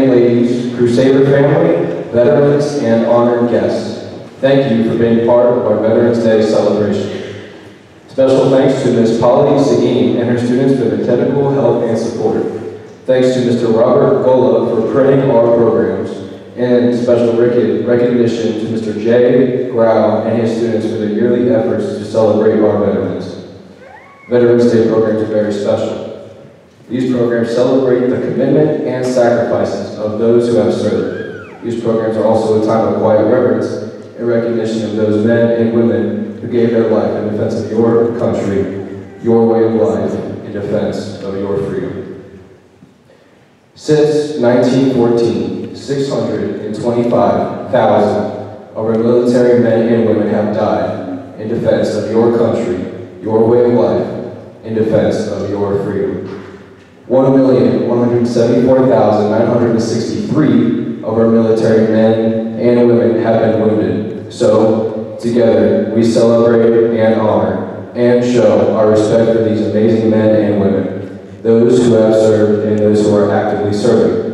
And ladies, Crusader family, veterans, and honored guests. Thank you for being part of our Veterans Day celebration. Special thanks to Ms. Polly Seguin and her students for their technical help and support. Thanks to Mr. Robert Gola for printing our programs, and special recognition to Mr. Jay Grau and his students for their yearly efforts to celebrate our veterans. Veterans Day programs are very special. These programs celebrate the commitment and sacrifices of those who have served. These programs are also a time of quiet reverence and recognition of those men and women who gave their life in defense of your country, your way of life, in defense of your freedom. Since 1914, 625,000 of our military men and women have died in defense of your country, your way of life, in defense of your freedom. 1,174,963 of our military men and women have been wounded. So, together, we celebrate and honor and show our respect for these amazing men and women, those who have served and those who are actively serving.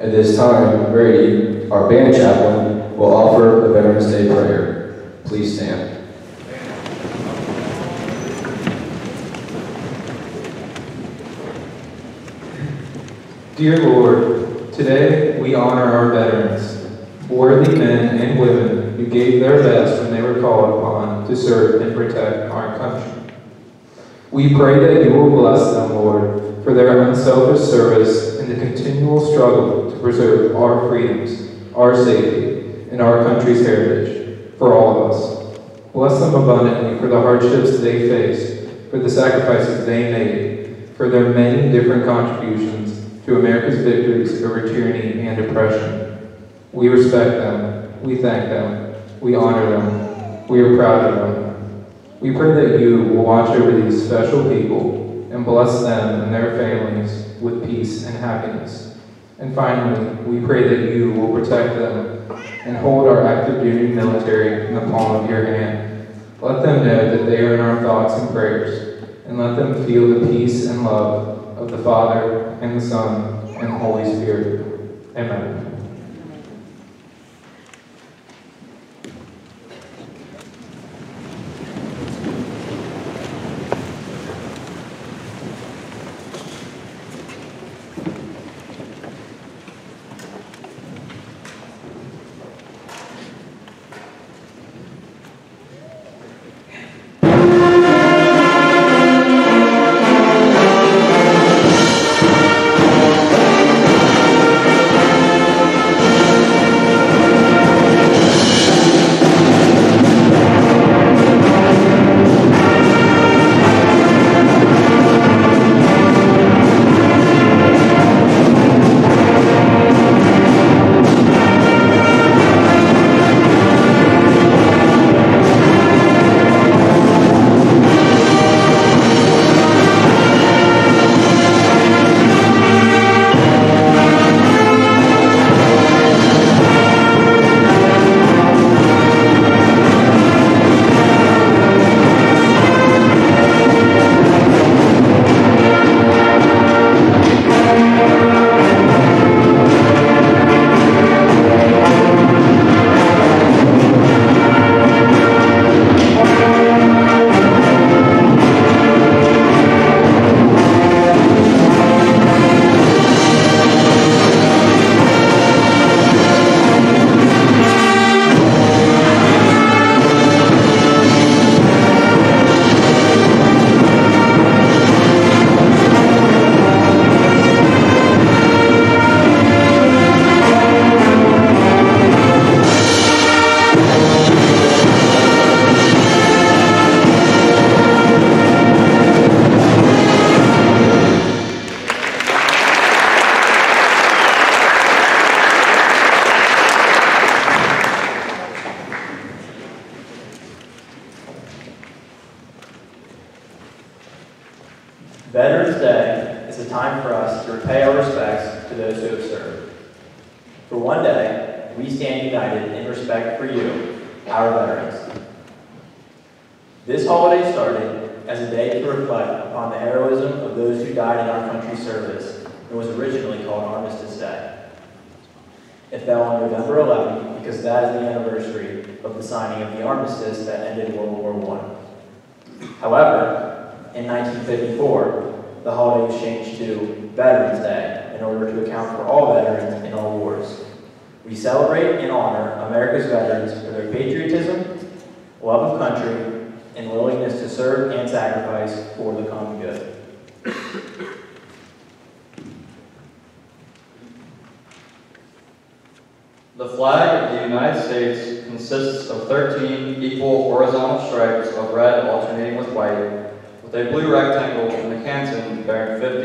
At this time, Brady, our band chaplain, will offer a Veterans Day prayer. Please stand. Dear Lord, today we honor our veterans, worthy men and women who gave their best when they were called upon to serve and protect our country. We pray that you will bless them, Lord, for their unselfish service and the continual struggle to preserve our freedoms, our safety, and our country's heritage for all of us. Bless them abundantly for the hardships they faced, for the sacrifices they made, for their many different contributions to America's victories over tyranny and oppression. We respect them, we thank them, we honor them, we are proud of them. We pray that you will watch over these special people and bless them and their families with peace and happiness. And finally, we pray that you will protect them and hold our active duty military in the palm of your hand. Let them know that they are in our thoughts and prayers, and let them feel the peace and love of the Father, and the Son, and the Holy Spirit. Amen.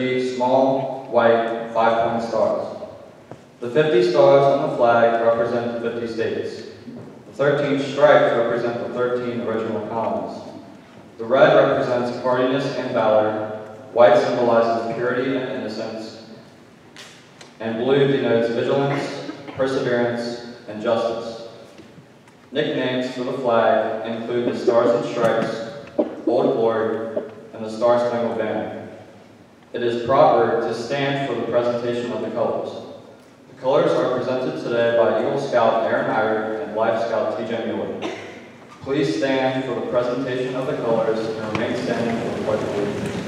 50 small, white, five-point stars. The 50 stars on the flag represent the 50 states. The 13 stripes represent the 13 original colonies. The red represents hardiness and valor, white symbolizes purity and innocence, and blue denotes vigilance, perseverance, and justice. Nicknames for the flag include the Stars and Stripes, Old Glory, and the Star Spangled Banner. It is proper to stand for the presentation of the colors. The colors are presented today by Eagle Scout Aaron Iyer and Life Scout TJ Mueller. Please stand for the presentation of the colors and remain standing for the pledge of allegiance.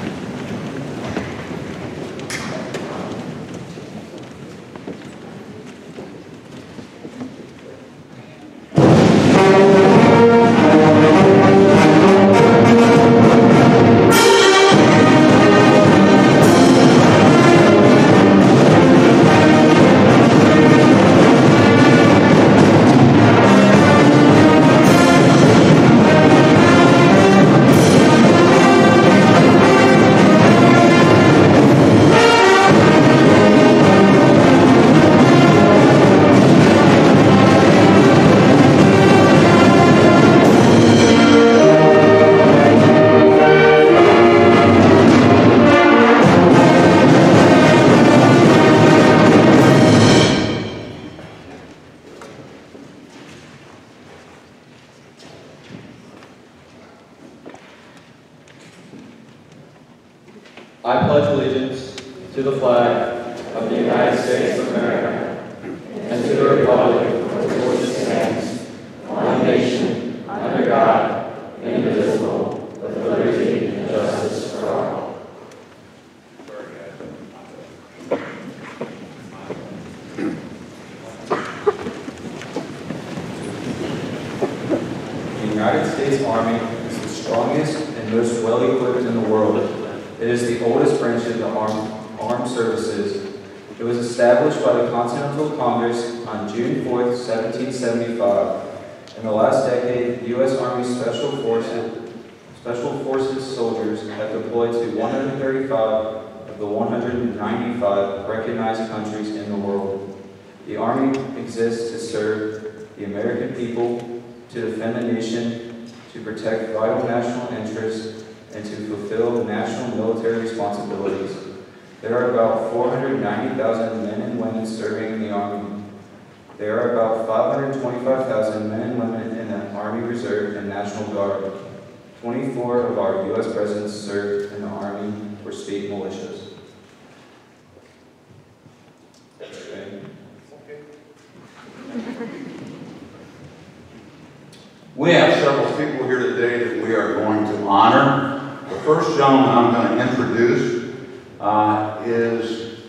We have several people here today that we are going to honor. The first gentleman I'm going to introduce uh, is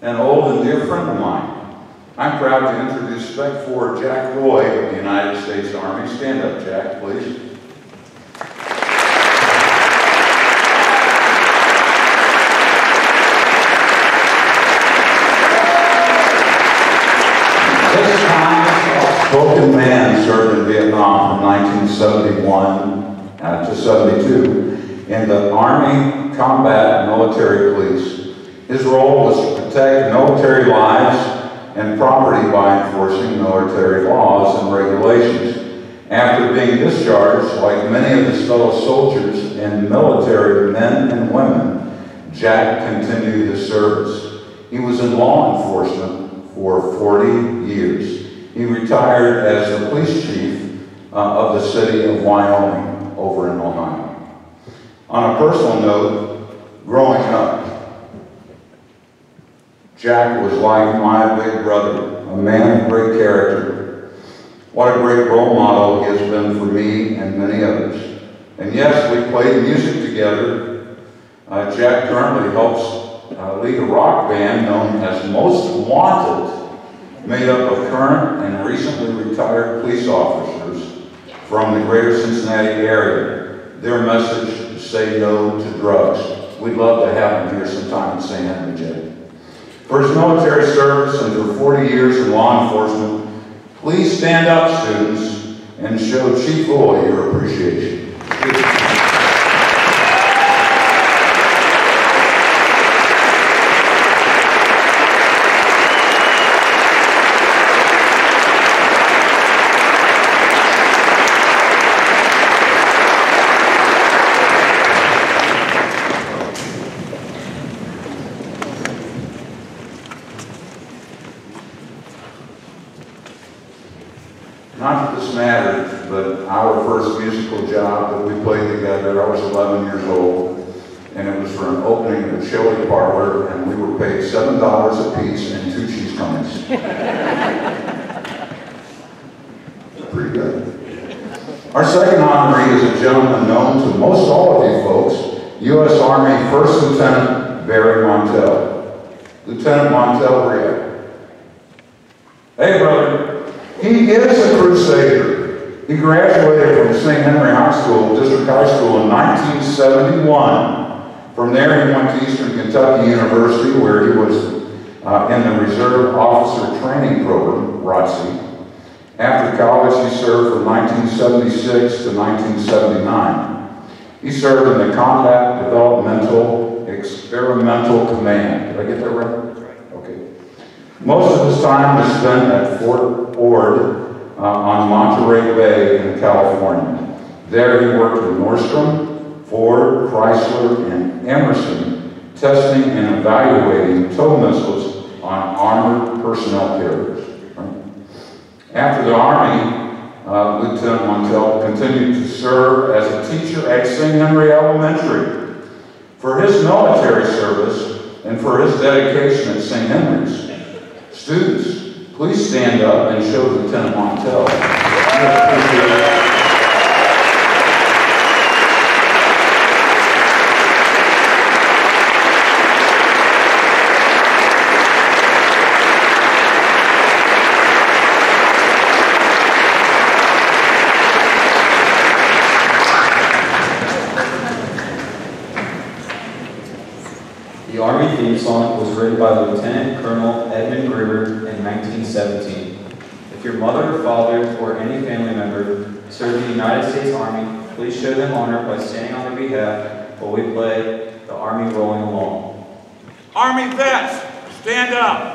an old and dear friend of mine. I'm proud to introduce Spec 4 Jack Roy of the United States Army. Stand up, Jack, please. 71 uh, to 72 in the Army Combat Military Police. His role was to protect military lives and property by enforcing military laws and regulations. After being discharged, like many of his fellow soldiers and military men and women, Jack continued his service. He was in law enforcement for 40 years. He retired as the police chief uh, of the city of Wyoming over in Ohio. On a personal note, growing up, Jack was like my big brother, a man of great character. What a great role model he has been for me and many others. And yes, we played music together. Uh, Jack currently helps uh, lead a rock band known as Most Wanted, made up of current and recently retired police officers from the greater Cincinnati area. Their message say no to drugs. We'd love to have him here sometime at St. Henry, Jay. For his military service and for 40 years in law enforcement, please stand up, students, and show Chief Loy your appreciation. Not that this matters, but our first musical job that we played together, I was 11 years old, and it was for an opening of a chili parlor, and we were paid $7 a piece and two cheese cones. Pretty good. Our second honoree is a gentleman known to most all of you folks, U.S. Army First Lieutenant Barry Montel. Lieutenant Montel, where you at? Hey, brother. He is a crusader. He graduated from St. Henry High School, District High School in 1971. From there, he went to Eastern Kentucky University, where he was uh, in the Reserve Officer Training Program, ROTC. After college, he served from 1976 to 1979. He served in the Combat Developmental Experimental Command. Did I get that right? Okay. Most of his time was spent at Fort Ord uh, on Monterey Bay in California. There he worked with Northrop, Ford, Chrysler, and Emerson, testing and evaluating tow missiles on armored personnel carriers. After the Army, uh, Lieutenant Montel continued to serve as a teacher at St. Henry Elementary. For his military service and for his dedication at St. Henry's, Students, please stand up and show Lieutenant Montel. your appreciation. The Army theme song was written by Lieutenant Colonel Edmund Gruber in 1917. If your mother or father or any family member served in the United States Army, please show them honor by standing on their behalf while we play the Army Rolling Along. Army vets, stand up.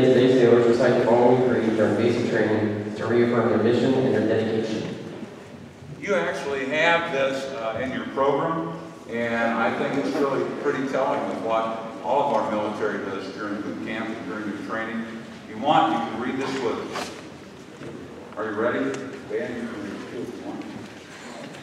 Today's sailors recite the following creed during basic training to reaffirm their mission and their dedication. You actually have this uh, in your program, and I think it's really pretty telling of what all of our military does during boot camp and during your training. If you want, you can read this with us. Are you ready?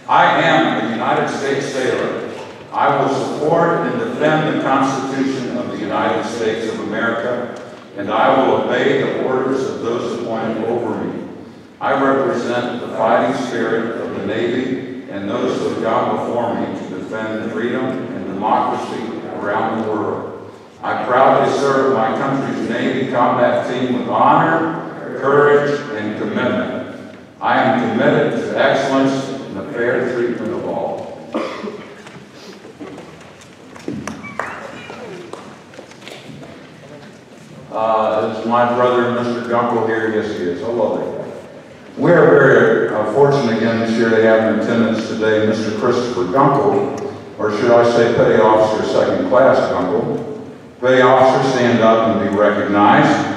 I am a United States sailor. I will support and defend the Constitution of the United States of America, and I will obey the orders of those appointed over me. I represent the fighting spirit of the Navy and those who have gone before me to defend freedom and democracy around the world. I proudly serve my country's Navy combat team with honor, courage, and commitment. I am committed to excellence and the fair treatment of all. Uh, is my brother, Mr. Gunkel, here? Yes, he is. Hello there. We are very uh, fortunate again this year to have in attendance today Mr. Christopher Gunkel, or should I say Petty Officer Second Class Gunkel. Petty Officer, stand up and be recognized.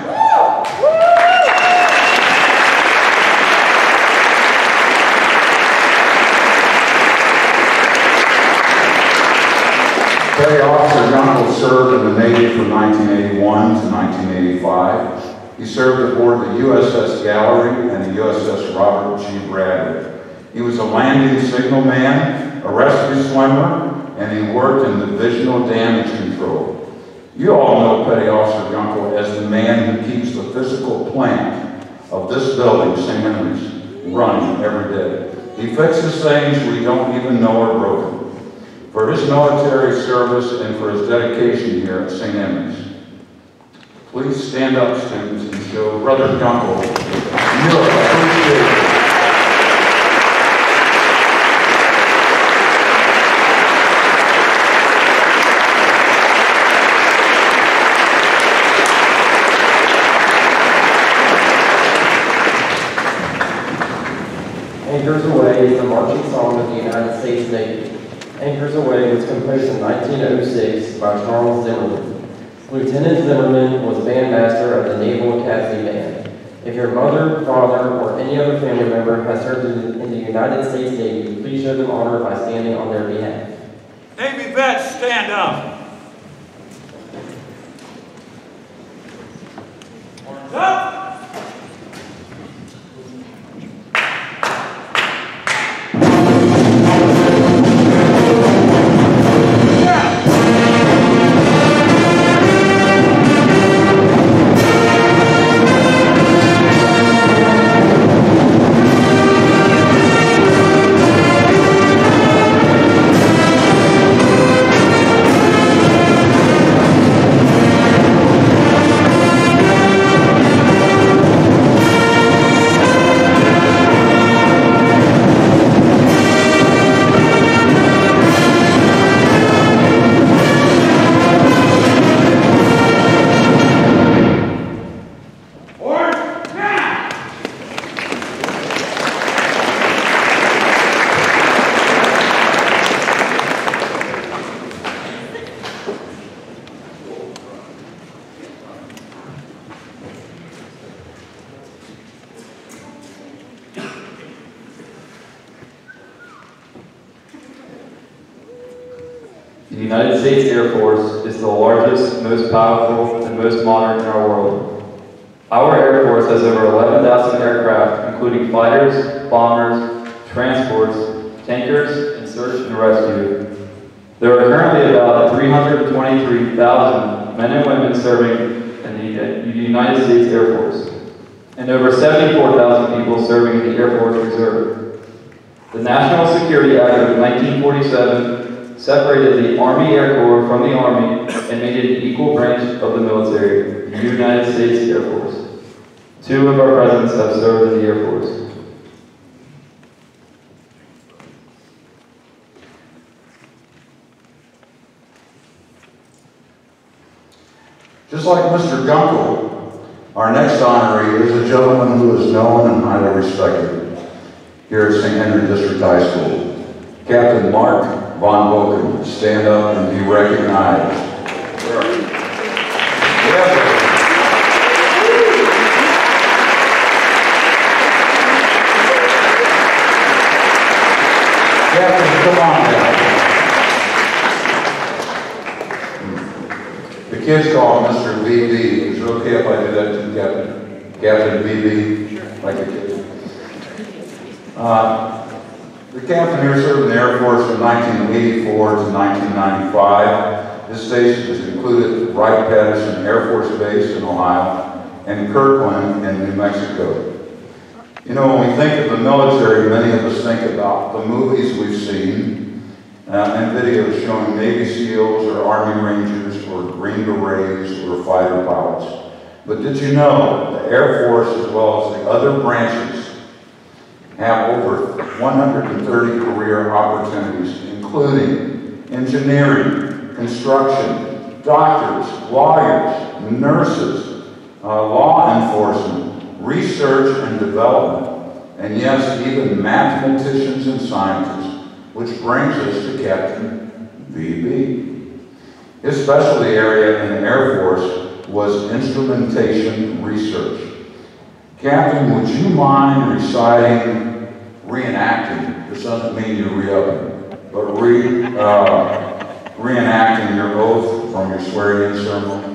Petty Officer Gunkel served in the Navy from 1981 to 1985. He served aboard the USS Gallery and the USS Robert G. Bradley. He was a landing signal man, a rescue swimmer, and he worked in divisional damage control. You all know Petty Officer Gunkel as the man who keeps the physical plant of this building, St. Henry's, running every day. He fixes things we don't even know are broken. For his military service and for his dedication here at St. Henry's. Please stand up, students, and show Brother Gunkel your appreciation. Anchors Aweigh is the marching song of the United States Navy. Anchors Aweigh was composed in 1906 by Charles Zimmerman. Lieutenant Zimmerman was bandmaster of the Naval Academy Band. If your mother, father, or any other family member has served in the United States Navy, please show them honor by standing on their behalf. Navy vets, stand up. Arms up. Just like Mr. Gunkel, our next honoree is a gentleman who is known and highly respected here at St. Henry District High School. Captain Mark Von Boken, stand up and be recognized. Where are you? Yeah. Captain, come on The kids call him Mr. VB. Is it okay if I do that to Captain, Captain VB? Like the kids? Uh, The captain here served in the Air Force from 1984 to 1995. His stations included Wright-Patterson Air Force Base in Ohio and Kirtland in New Mexico. You know, when we think of the military, many of us think about the movies we've seen uh, and videos showing Navy SEALs or Army Rangers or Green Berets or fighter pilots. But did you know the Air Force, as well as the other branches, have over 130 career opportunities, including engineering, construction, doctors, lawyers, nurses, uh, law enforcement, research and development, and yes, even mathematicians and scientists, which brings us to Captain VB. His specialty area in the Air Force was instrumentation research. Captain, would you mind reciting, reenacting, this doesn't mean you're re-upping, but re, uh, reenacting your oath from your swearing-in ceremony?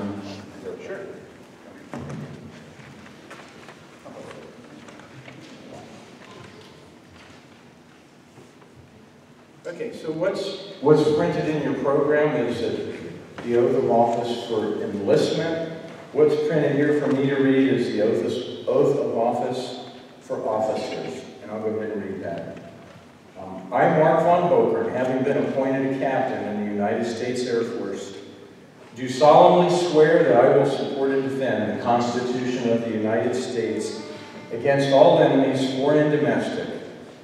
Okay, so what's, what's printed in your program is that the oath of office for enlistment. What's printed here for me to read is the oath, oath of office for officers, and I'll go ahead and read that. Um, I, Mark von Boker, having been appointed a captain in the United States Air Force, do solemnly swear that I will support and defend the Constitution of the United States against all enemies, foreign and domestic,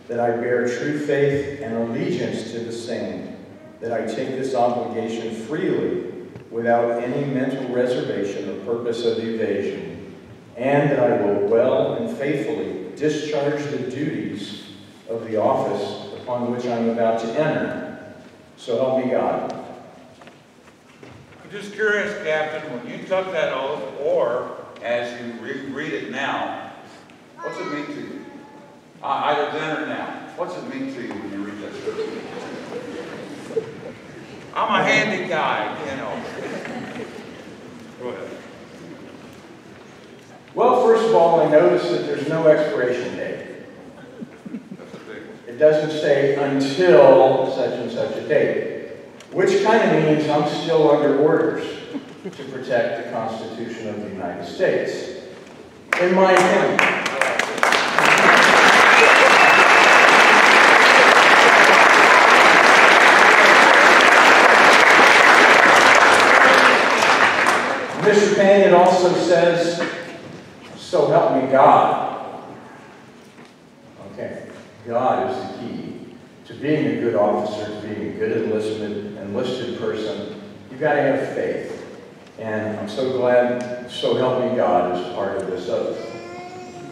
that I bear true faith and allegiance to the same, that I take this obligation freely without any mental reservation or purpose of evasion, and that I will well and faithfully discharge the duties of the office upon which I'm about to enter. So help me God. I'm just curious, Captain, when you took that oath, or as you re- read it now, what's it mean to you? Uh, either then or now. What's it mean to you when you read that? scripture? I'm a handy guy, you know. Go ahead. Well, first of all, I notice that there's no expiration date. That's a big one. It doesn't say until such and such a date, which kind of means I'm still under orders to protect the Constitution of the United States. In my opinion. Mr. Payne, it also says, so help me God. Okay, God is the key to being a good officer, to being a good enlisted, enlisted person. You've got to have faith. And I'm so glad, so help me God is part of this oath.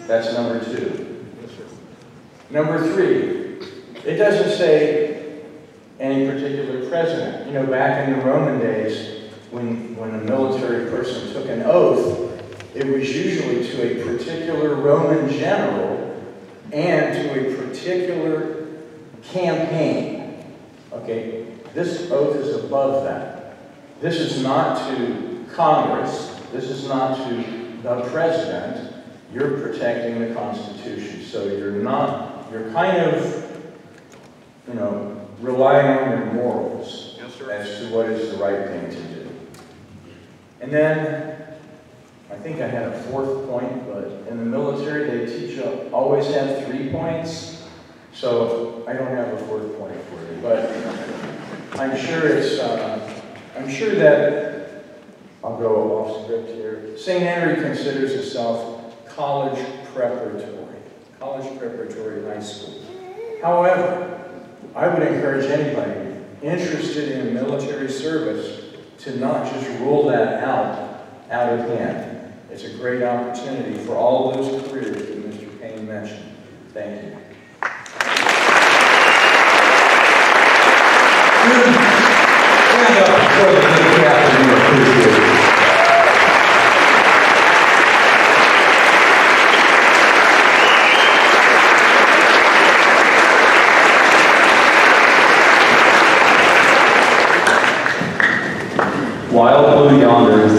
That's number two. Number three, it doesn't say any particular president. You know, back in the Roman days, when, when a military person took an oath, it was usually to a particular Roman general and to a particular campaign. Okay, this oath is above that. This is not to Congress. This is not to the president. You're protecting the Constitution. So you're not, you're kind of, you know, relying on your morals Yes, as to what is the right thing to do. And then, I think I had a fourth point, but in the military, they teach you always have three points. So I don't have a fourth point for you, but I'm sure it's, uh, I'm sure that, I'll go off script here. St. Henry considers itself college preparatory, college preparatory high school. However, I would encourage anybody interested in military service to not just rule that out, out of hand. It's a great opportunity for all those careers that Mr. Payne mentioned. Thank you. Up for the new captain, we appreciate it. Wild blue yonder is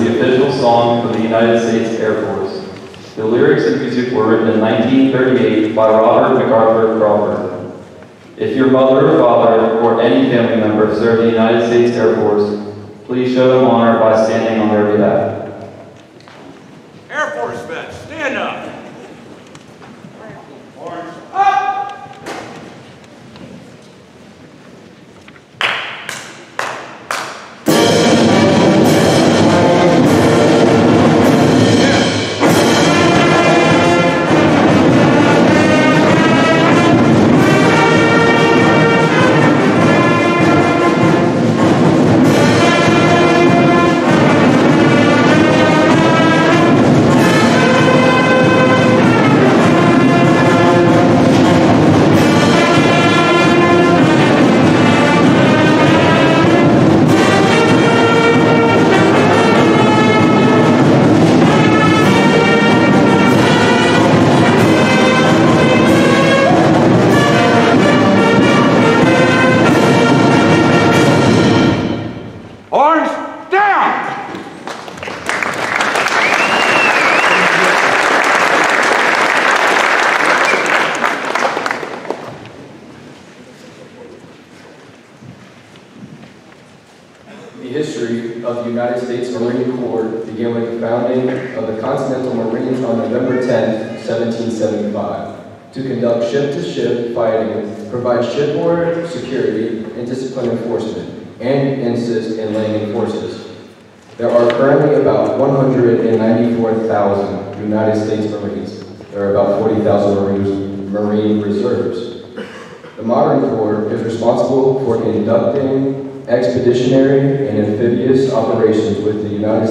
song for the United States Air Force. The lyrics and music were written in 1938 by Robert MacArthur Crawford. If your mother or father or any family member served the United States Air Force, please show them honor by standing on their behalf.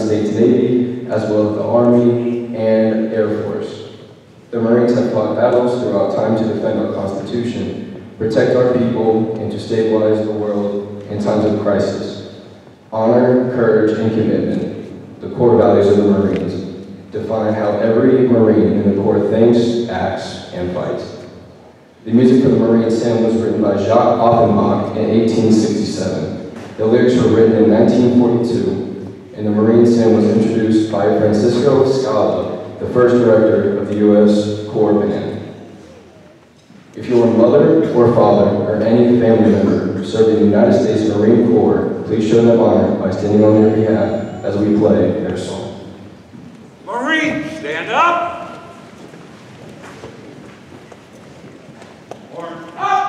States Navy, as well as the Army and Air Force. The Marines have fought battles throughout time to defend our Constitution, protect our people, and to stabilize the world in times of crisis. Honor, courage, and commitment, the core values of the Marines, define how every Marine in the Corps thinks, acts, and fights. The music for the Marine hymn was written by Jacques Offenbach in 1867. The lyrics were written in 1942, and the Marine hymn was introduced by Francisco Scala, the first director of the U.S. Corps Band. If your mother or father or any family member served in the United States Marine Corps, please show them honor by standing on their behalf as we play their song. Marines, stand up. Orange, up.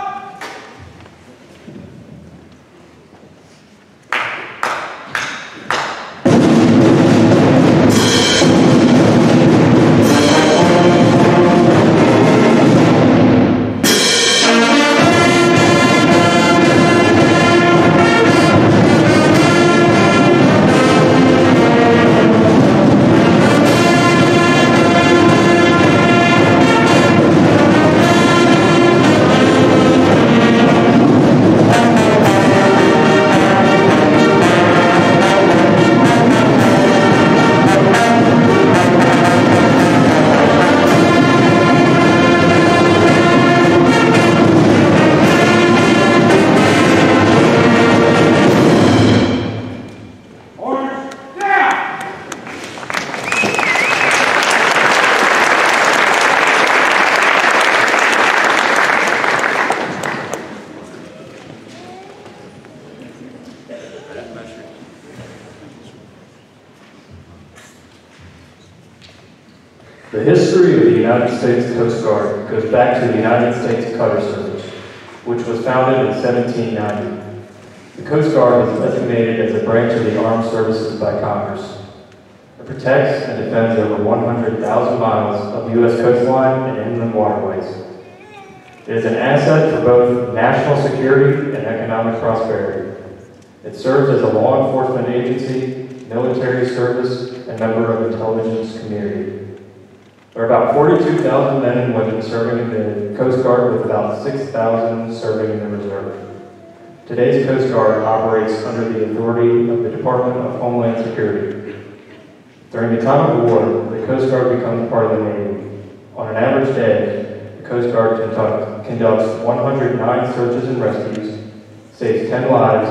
Branch of the armed services by Congress. It protects and defends over 100,000 miles of U.S. coastline and inland waterways. It is an asset for both national security and economic prosperity. It serves as a law enforcement agency, military service, and member of intelligence community. There are about 42,000 men and women serving in the Coast Guard with about 6,000 serving in the reserve. Today's Coast Guard operates under the authority of the Department of Homeland Security. During the time of the war, the Coast Guard becomes part of the Navy. On an average day, the Coast Guard conduct- conducts 109 searches and rescues, saves 10 lives,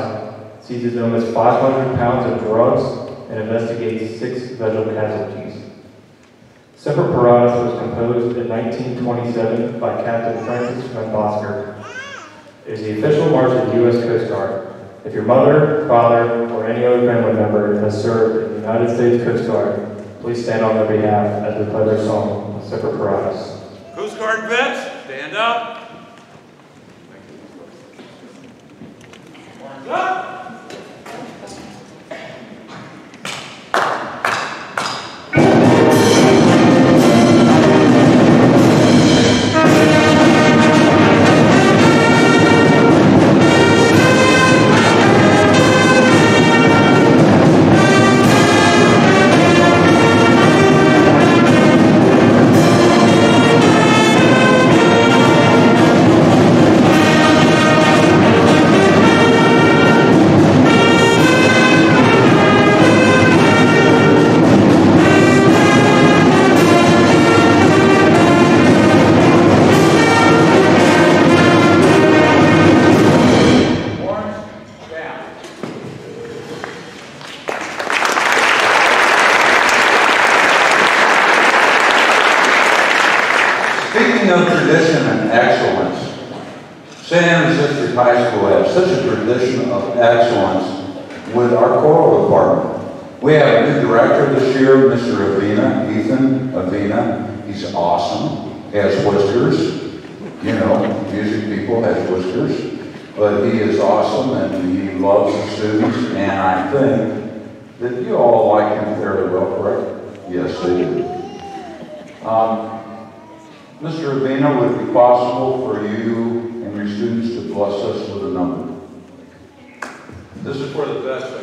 seizes almost 500 pounds of drugs, and investigates six vessel casualties. Semper Paratus was composed in 1927 by Captain Francis McBosker. It is the official march of the U.S. Coast Guard. If your mother, father, or any other family member has served in the United States Coast Guard, please stand on their behalf as we play their song, Semper Paratus. Coast Guard vets, stand up. Arms up. Has whiskers. You know, music people has whiskers. But he is awesome and he loves the students. And I think that you all like him fairly well, correct? Yes, they do. Um, Mr. Avina, would it be possible for you and your students to bless us with a number? This is for the vets,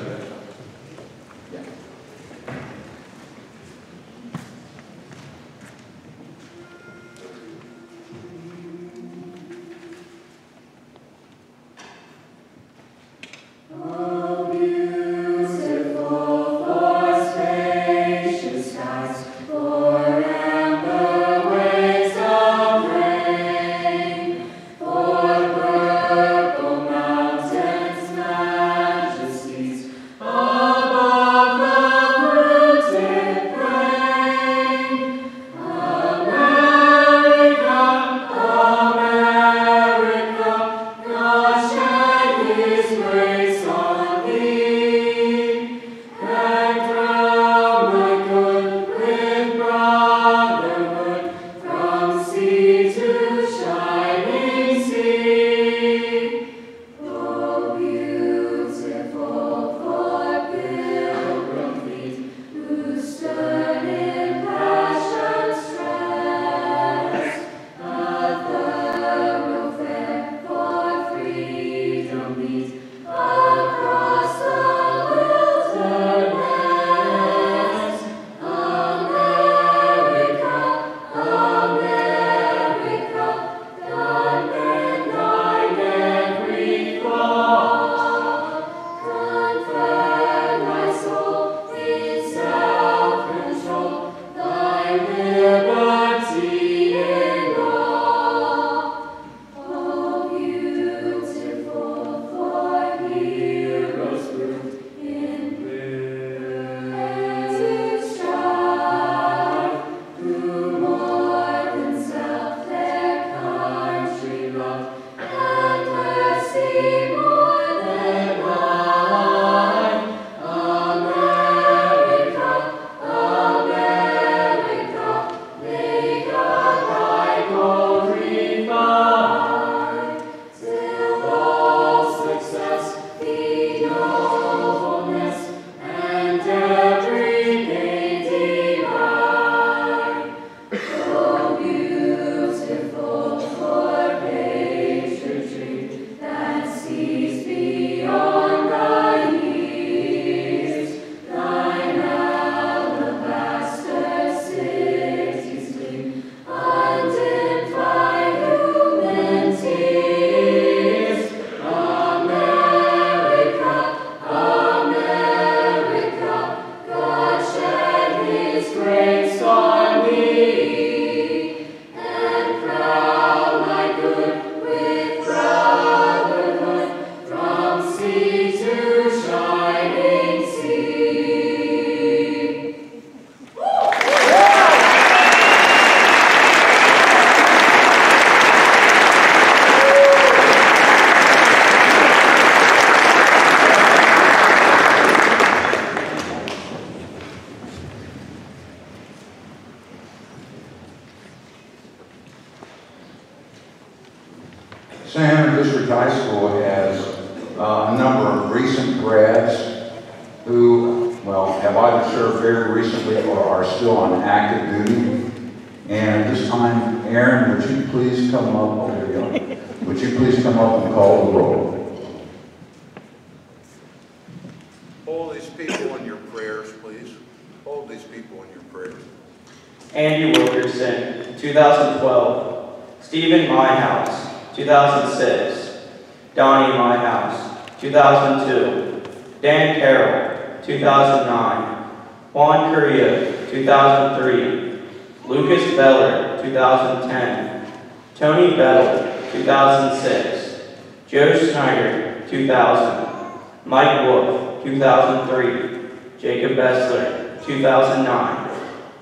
Joe 2000. Mike Wolf, 2003. Jacob Bessler, 2009.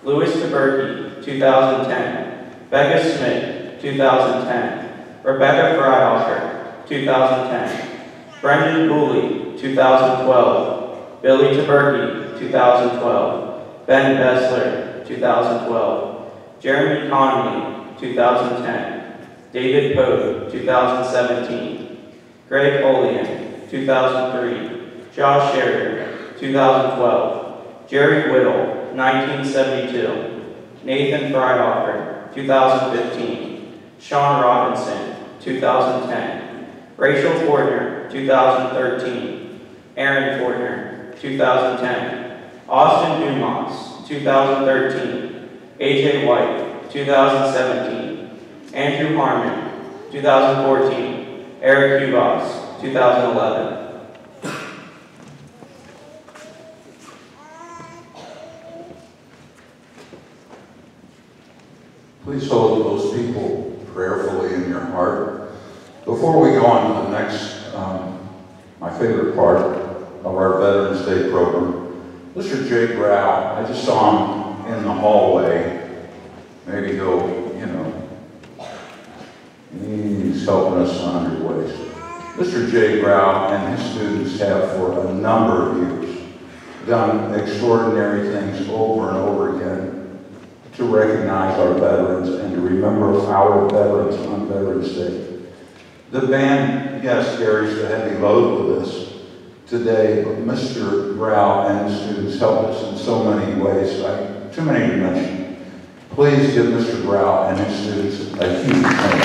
Louis Taberky, 2010. Becca Smith, 2010. Rebecca Freihofer, 2010. Brendan Cooley, 2012. Billy Taberky, 2012. Ben Bessler, 2012. Jeremy Connolly, 2010. David Pope, 2017. Greg Olean, 2003. Josh Sheridan, 2012. Jerry Whittle, 1972. Nathan Freidhofer, 2015. Sean Robinson, 2010. Rachel Fortner, 2013. Aaron Fortner, 2010. Austin Dumas, 2013. AJ White, 2017. Andrew Harmon, 2014. Eric Cubas, 2011. Please hold those people prayerfully in your heart. Before we go on to the next, um, my favorite part of our Veterans Day program, Mr. Jay Grau, I just saw him in the hallway. Maybe he'll, you know, he's helping us in a hundred ways. Mr. Jay Grau and his students have for a number of years done extraordinary things over and over again to recognize our veterans and to remember our veterans on Veterans Day. The band, yes, carries the heavy load with us today, but Mr. Grau and his students helped us in so many ways, I, too many to mention. Please give Mr. Grau and his students a huge hand.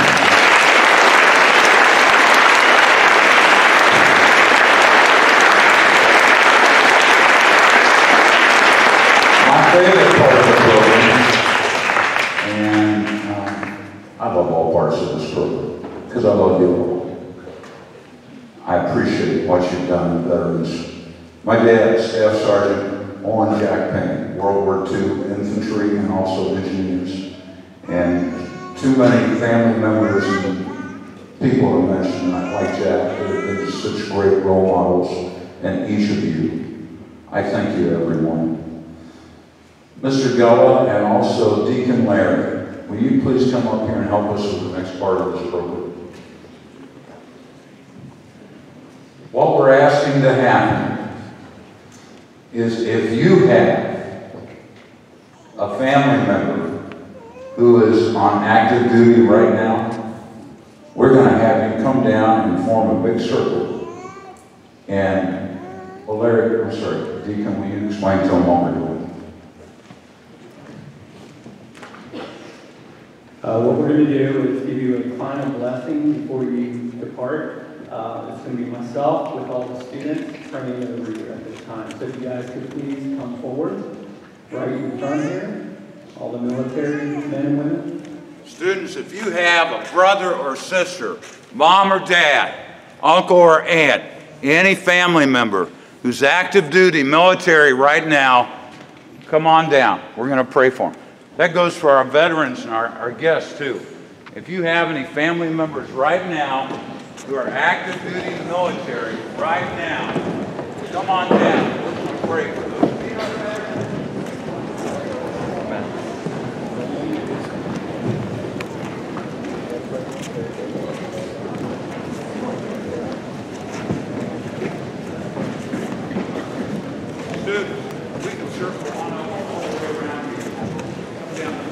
My favorite part of the program, and um, I love all because I love you all. I appreciate what you've done, veterans. My dad, Staff Sergeant Owen Jack Payne, World War II infantry and also engineers. And too many family members and people to mention, like Jack, they're, they're such great role models, and each of you. I thank you, everyone. Mr. Gella and also Deacon Larry, will you please come up here and help us with the next part of this program? What we're asking to happen is if you have a family member who is on active duty right now, we're going to have you come down and form a big circle. And, well, Larry, I'm sorry, Deacon, will you explain to them what we're doing? Uh, what we're going to do is give you a final blessing before you depart. Uh, it's going to be myself with all the students praying over you at this time. So if you guys could please come forward, right in front here, all the military men and women. Students, if you have a brother or sister, mom or dad, uncle or aunt, any family member who's active duty military right now, come on down. We're going to pray for them. That goes for our veterans and our, our guests too. If you have any family members right now who are active duty in the military right now, come on down. We're going to pray for those. Students, we can circle on up all the way around here. Come down.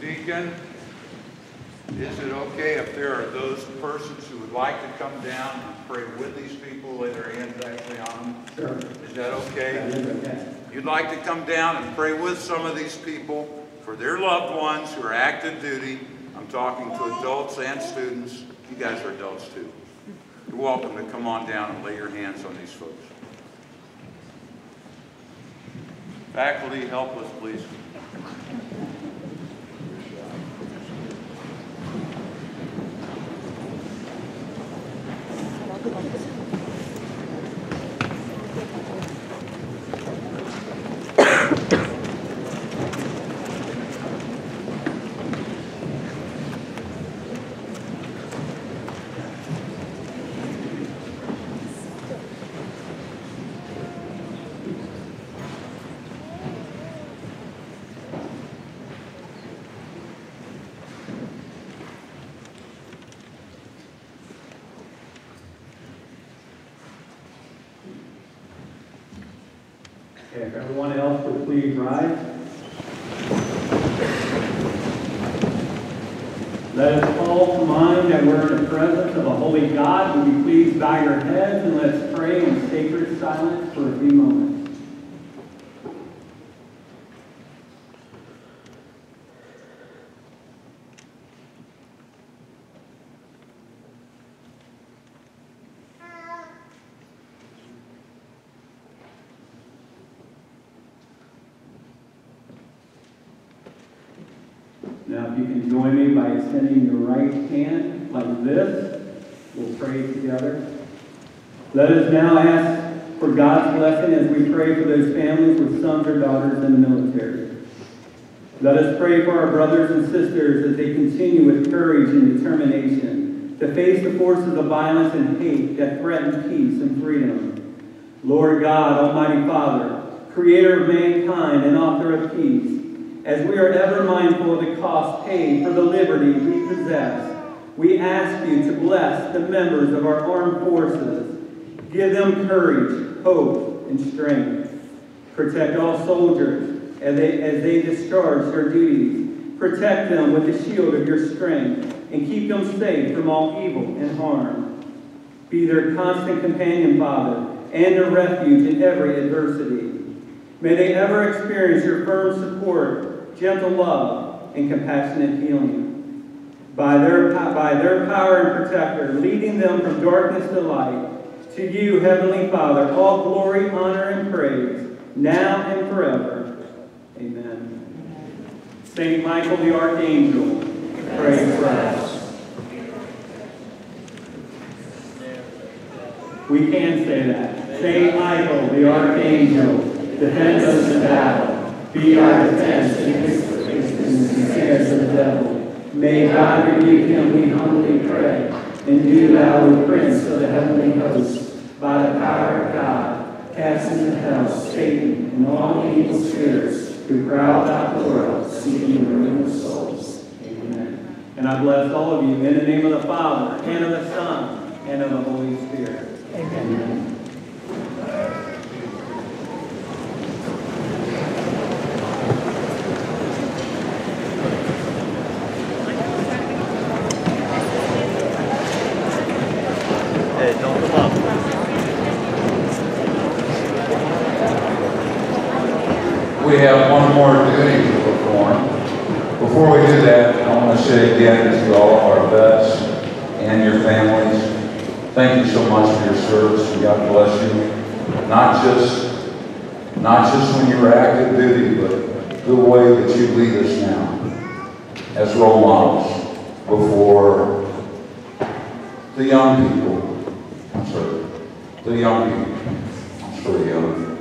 Deacon, is it okay if there are those persons who would like to come down and pray with these people, lay their hands actually on them? Sure. Is that okay? Okay. You'd like to come down and pray with some of these people for their loved ones who are active duty. I'm talking to adults and students. You guys are adults too. You're welcome to come on down and lay your hands on these folks. Faculty, help us, please. Okay, if everyone else would please rise. Let us call to mind that we're in the presence of a holy God. Would you please bow your heads and let's pray in sacred silence for a few moments. Now, if you can join me by extending your right hand like this, we'll pray together. Let us now ask for God's blessing as we pray for those families with sons or daughters in the military. Let us pray for our brothers and sisters as they continue with courage and determination to face the forces of violence and hate that threaten peace and freedom. Lord God, Almighty Father, creator of mankind and author of peace, as we are ever mindful of the cost paid for the liberty we possess, we ask you to bless the members of our armed forces. Give them courage, hope, and strength. Protect all soldiers as they, as they discharge their duties. Protect them with the shield of your strength and keep them safe from all evil and harm. Be their constant companion, Father, and their refuge in every adversity. May they ever experience your firm support, gentle love, and compassionate healing. By their, by their power and protector, leading them from darkness to light, to you, Heavenly Father, all glory, honor, and praise, now and forever. Amen. Saint Michael the Archangel, pray for us. We can say that. Saint Michael the Archangel, defend us in battle. Be our defense against the snares of the devil. May God rebuke him, we humbly pray. And do thou, O Prince of the heavenly hosts, by the power of God, cast into hell Satan and all evil spirits who prowl about the world, seeking the ruin of souls. Amen. And I bless all of you in the name of the Father, and of the Son, and of the Holy Spirit. Amen. Hey, don't come up. We have one more duty to perform. Before we do that, I want to say again to all of our vets and your families, thank you so much for your service and God bless you. Not just, not just when you were active duty, but the way that you lead us now as role models before the young people. I'm sorry, the young people. I'm sorry, young.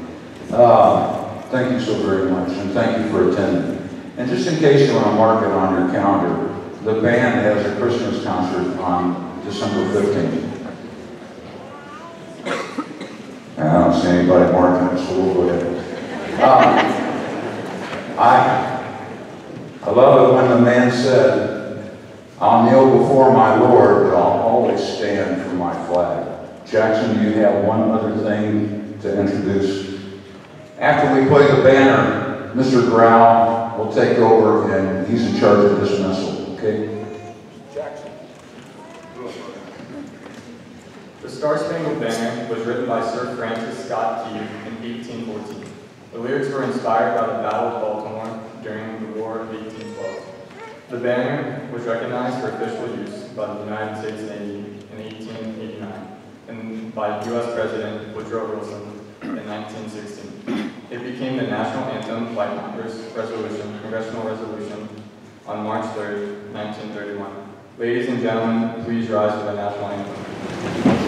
Uh, Thank you so very much, and thank you for attending. And just in case you want to mark it on your calendar, the band has a Christmas concert on December 15th. Don't see anybody marking it, so we'll go ahead. Uh, I, I love it when the man said, I'll kneel before my Lord, but I'll always stand for my flag. Jackson, do you have one other thing to introduce? After we play the banner, Mr. Grau will take over, and he's in charge of dismissal, okay? The Star Spangled Banner was written by Sir Francis Scott Key in 1814. The lyrics were inspired by the Battle of Baltimore during the War of 1812. The banner was recognized for official use by the United States Navy in 1889 and by U.S. President Woodrow Wilson in 1916. It became the national anthem by Congress resolution, congressional resolution on March 3, 1931. Ladies and gentlemen, please rise for the national anthem.